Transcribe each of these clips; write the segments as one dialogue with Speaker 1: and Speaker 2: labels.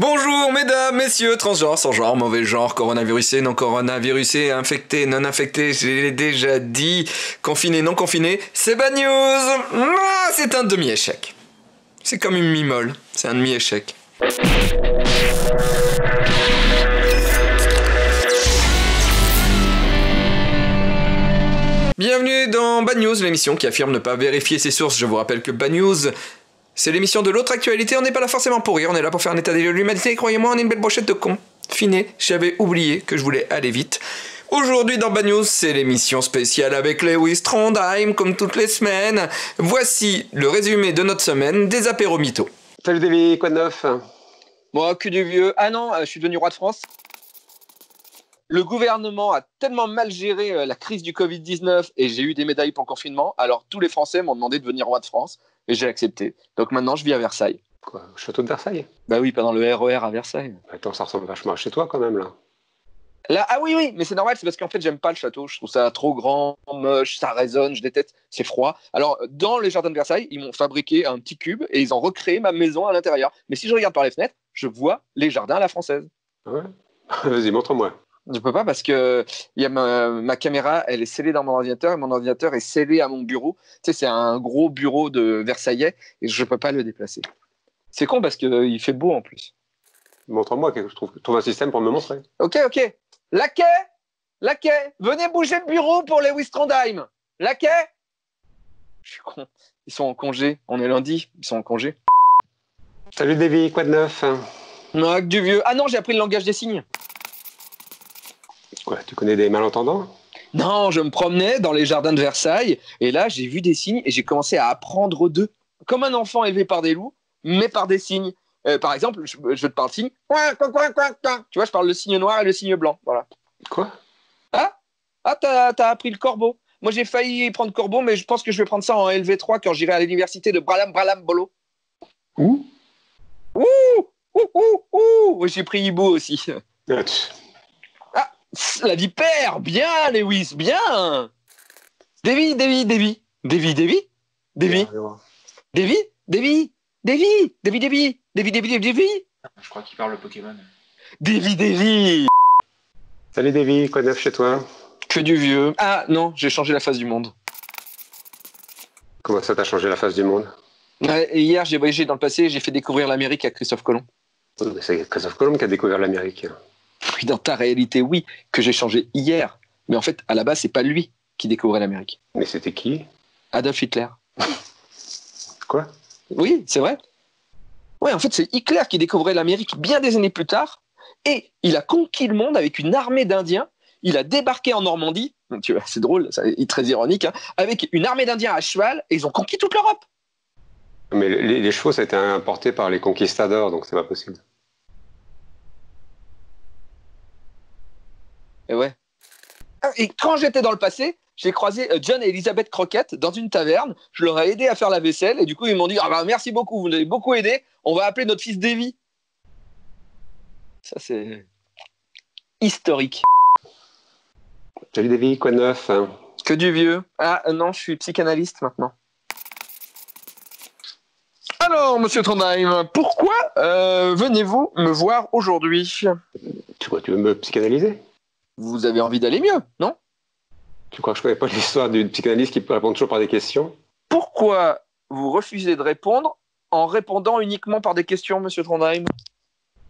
Speaker 1: Bonjour mesdames, messieurs, transgenres, sans genre, mauvais genre, coronavirusé, non coronavirusé, infecté, non infecté, je l'ai déjà dit, confiné, non confiné, c'est bad news Ah, C'est un demi-échec. C'est comme une mi-molle, c'est un demi-échec. Bienvenue dans Bad News, l'émission qui affirme ne pas vérifier ses sources. Je vous rappelle que Bad News, c'est l'émission de l'autre actualité. On n'est pas là forcément pour rire, on est là pour faire un état des lieux de l'humanité. Croyez-moi, on est une belle brochette de cons. Finé, j'avais oublié que je voulais aller vite. Aujourd'hui dans Bad News, c'est l'émission spéciale avec Lewis Trondheim, comme toutes les semaines. Voici le résumé de notre semaine des apéros mythos.
Speaker 2: Salut David, quoi de neuf?
Speaker 3: Moi, que du vieux. Ah non, euh, je suis devenu roi de France. Le gouvernement a tellement mal géré euh, la crise du Covid-19 et j'ai eu des médailles pour le confinement. Alors tous les Français m'ont demandé de devenir roi de France et j'ai accepté. Donc maintenant, je vis à Versailles.
Speaker 2: Quoi, au château de Versailles?
Speaker 3: Bah oui, pendant le RER à Versailles.
Speaker 2: Attends, ça ressemble vachement à chez toi quand même là.
Speaker 3: Là, ah oui, oui, mais c'est normal, c'est parce qu'en fait, j'aime pas le château. Je trouve ça trop grand, moche, ça résonne, je déteste, c'est froid. Alors, dans les jardins de Versailles, ils m'ont fabriqué un petit cube et ils ont recréé ma maison à l'intérieur. Mais si je regarde par les fenêtres, je vois les jardins à la française.
Speaker 2: Ah ouais? Vas-y, montre-moi.
Speaker 3: Je peux pas parce que il y a ma, ma caméra, elle est scellée dans mon ordinateur et mon ordinateur est scellé à mon bureau. Tu sais, c'est un gros bureau de Versaillais et je peux pas le déplacer. C'est con parce qu'il fait beau en plus.
Speaker 2: Montre-moi, quelque- je trouve, trouve un système pour me montrer.
Speaker 3: Ok, ok. Laquais Laquais Venez bouger le bureau pour les Trondheim. Laquais Je suis con. Ils sont en congé. On est lundi. Ils sont en congé.
Speaker 2: Salut David, quoi de neuf?
Speaker 3: Non, du vieux. Ah non, j'ai appris le langage des signes.
Speaker 2: Quoi, tu connais des malentendants?
Speaker 3: Non, je me promenais dans les jardins de Versailles et là, j'ai vu des signes et j'ai commencé à apprendre d'eux. Comme un enfant élevé par des loups, mais par des signes. Euh, par exemple, je, je te parle signe. Tu vois, je parle le signe noir et le signe blanc. Voilà.
Speaker 2: Quoi?
Speaker 3: Ah, t'as as appris le corbeau. Moi, j'ai failli prendre corbeau, mais je pense que je vais prendre ça en LV3 quand j'irai à l'université de Bralam Bralam Bolo.
Speaker 2: Où?
Speaker 3: Ouh, ouh, ouh, ouh. J'ai pris Ibo aussi. La vipère, bien, Lewis, bien. Davy, Davy, Davy. Davy, Davy. Davy, Davy, Davy, Davy, Davy, Davy, Davy, Davy, Davy, Davy.
Speaker 4: Je crois qu'il parle le Pokémon.
Speaker 3: Davy, Davy.
Speaker 2: Salut David, quoi de neuf chez toi?
Speaker 3: Que du vieux. Ah non, j'ai changé la face du monde.
Speaker 2: Comment ça t'a changé la face du monde?
Speaker 3: Ouais, et hier, j'ai voyagé dans le passé et j'ai fait découvrir l'Amérique à Christophe Colomb.
Speaker 2: C'est Christophe Colomb qui a découvert l'Amérique.
Speaker 3: Oui, dans ta réalité, oui, que j'ai changé hier. Mais en fait, à la base, c'est pas lui qui découvrait l'Amérique.
Speaker 2: Mais c'était qui?
Speaker 3: Adolf Hitler.
Speaker 2: Quoi?
Speaker 3: Oui, c'est vrai. Ouais, en fait, c'est Hitler qui découvrait l'Amérique bien des années plus tard. Et il a conquis le monde avec une armée d'Indiens. Il a débarqué en Normandie. Tu vois, c'est drôle, c'est très ironique. hein, avec une armée d'Indiens à cheval. Et ils ont conquis toute l'Europe.
Speaker 2: Mais les, les chevaux, ça a été importé par les conquistadors, donc c'est pas possible.
Speaker 3: Et ouais. Ah, Et quand j'étais dans le passé, j'ai croisé euh, John et Elizabeth Crockett dans une taverne. Je leur ai aidé à faire la vaisselle. Et du coup, ils m'ont dit ah bah, Merci beaucoup, vous nous avez beaucoup aidé. On va appeler notre fils Davy. Ça, c'est historique.
Speaker 2: Salut David, quoi de neuf
Speaker 3: Que du vieux. Ah euh, non, je suis psychanalyste maintenant. Alors, monsieur Trondheim, pourquoi euh, venez-vous me voir aujourd'hui?
Speaker 2: Tu veux me psychanalyser?
Speaker 3: Vous avez envie d'aller mieux, non?
Speaker 2: Tu crois que je connais pas l'histoire d'une psychanalyste qui peut répondre toujours par des questions?
Speaker 3: Pourquoi vous refusez de répondre en répondant uniquement par des questions, monsieur Trondheim?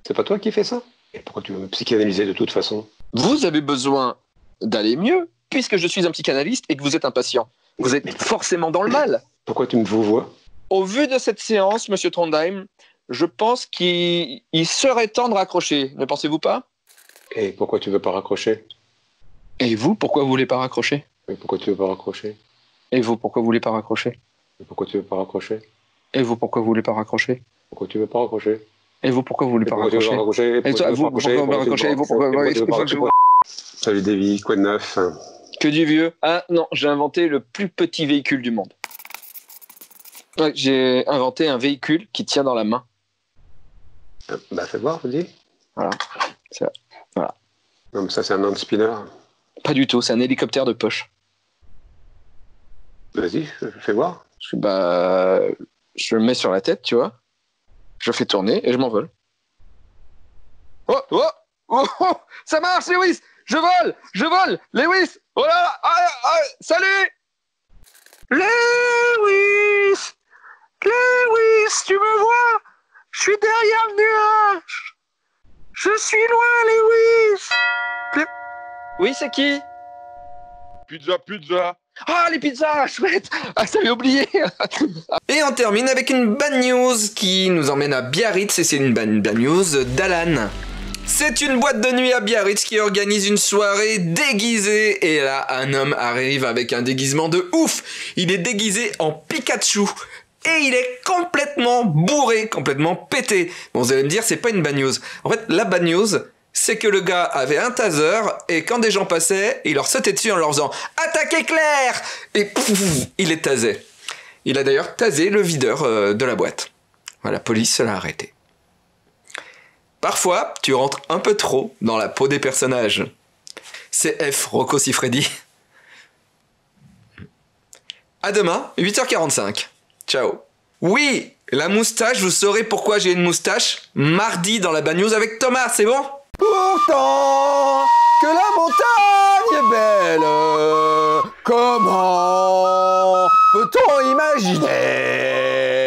Speaker 2: C'est pas toi qui fais ça? Et pourquoi tu veux me psychanalyser de toute façon?
Speaker 3: Vous avez besoin d'aller mieux, puisque je suis un psychanalyste et que vous êtes un patient. Vous êtes forcément dans le mal.
Speaker 2: Pourquoi tu me vous vois?
Speaker 3: Au vu de cette séance, monsieur Trondheim, je pense qu'il il serait temps de raccrocher. Ne pensez-vous pas?
Speaker 2: Et pourquoi tu veux pas raccrocher
Speaker 3: Et vous, pourquoi vous voulez pas raccrocher
Speaker 2: Et pourquoi tu veux pas raccrocher
Speaker 3: Et vous, pourquoi vous voulez pas raccrocher
Speaker 2: Et pourquoi tu veux pas raccrocher
Speaker 3: Et vous, pourquoi vous voulez pas raccrocher
Speaker 2: Pourquoi tu veux pas raccrocher
Speaker 3: Et vous, pourquoi vous voulez pas
Speaker 2: pas
Speaker 3: raccrocher Et toi, vous, pourquoi vous voulez raccrocher Et vous, pourquoi vous voulez raccrocher
Speaker 2: Salut Davy, quoi de neuf
Speaker 3: Que du vieux. Ah non, j'ai inventé le plus petit véhicule du monde. Ouais, j'ai inventé un véhicule qui tient dans la main.
Speaker 2: Euh, Bah fais voir, dis.
Speaker 3: Voilà. Ça- voilà.
Speaker 2: Non mais ça c'est un non-spinner.
Speaker 3: Pas du tout, c'est un hélicoptère de poche.
Speaker 2: Vas-y, fais voir.
Speaker 3: Je, bah, je le mets sur la tête, tu vois. Je fais tourner et je m'envole.
Speaker 5: Oh, oh, oh, oh, ça marche, Lewis Je vole Je vole Lewis Oh là là ah, ah, Salut Lewis Lewis, tu me vois? Je suis derrière le nuage Je suis loin, Lewis Le- Oui, c'est qui?
Speaker 6: Pizza, pizza.
Speaker 5: Ah, les pizzas Chouette Ah, ça avait oublié
Speaker 3: Et on termine avec une bad news qui nous emmène à Biarritz et c'est une bad, bad news d'Alan. C'est une boîte de nuit à Biarritz qui organise une soirée déguisée et là un homme arrive avec un déguisement de ouf. Il est déguisé en Pikachu et il est complètement bourré, complètement pété. Bon, vous allez me dire c'est pas une bad news. En fait, la bad news c'est que le gars avait un taser et quand des gens passaient, il leur sautait dessus en leur faisant attaquez Claire et pouf, il les tasait. Il a d'ailleurs tasé le videur euh, de la boîte. La police l'a arrêté. Parfois, tu rentres un peu trop dans la peau des personnages. C'est F, Rocco Siffredi. À demain, 8h45. Ciao. Oui, la moustache, vous saurez pourquoi j'ai une moustache mardi dans la bad news avec Thomas, c'est bon?
Speaker 7: Pourtant que la montagne est belle, comment peut-on imaginer?